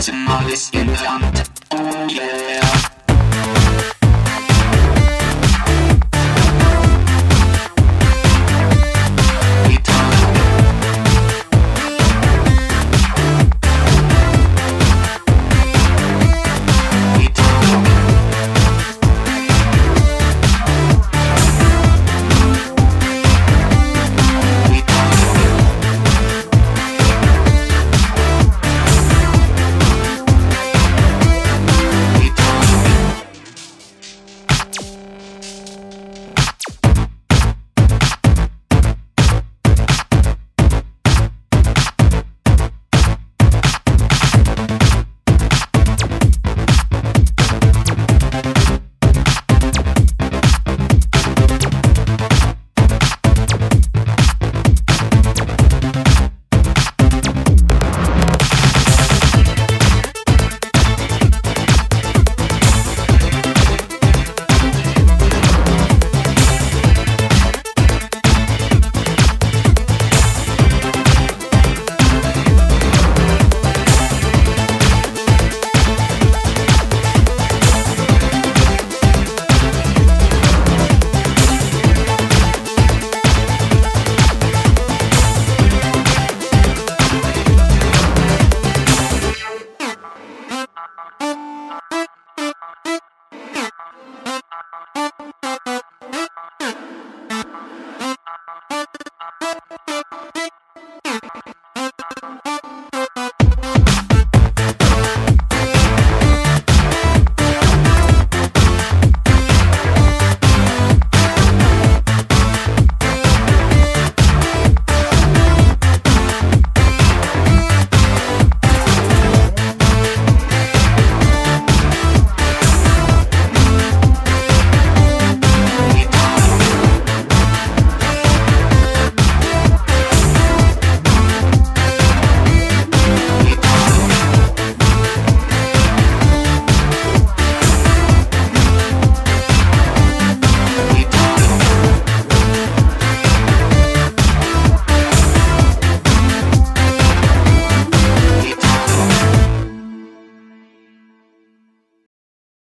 It's an in the. Oh yeah. Thank you.